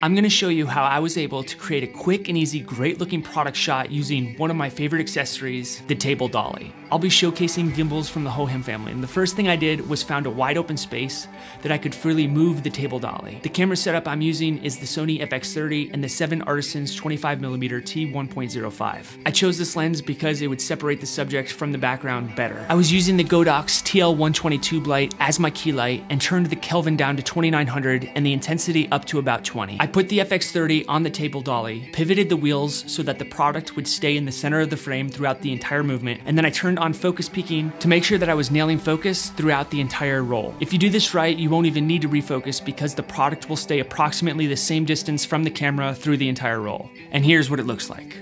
I'm gonna show you how I was able to create a quick and easy, great looking product shot using one of my favorite accessories, the table dolly. I'll be showcasing gimbals from the Hohem family, and the first thing I did was found a wide open space that I could freely move the table dolly. The camera setup I'm using is the Sony FX30 and the 7 Artisans 25mm T1.05. I chose this lens because it would separate the subject from the background better. I was using the Godox TL122 light as my key light and turned the Kelvin down to 2900 and the intensity up to about 20. I I put the FX30 on the table dolly, pivoted the wheels so that the product would stay in the center of the frame throughout the entire movement, and then I turned on focus peaking to make sure that I was nailing focus throughout the entire roll. If you do this right, you won't even need to refocus because the product will stay approximately the same distance from the camera through the entire roll. And here's what it looks like.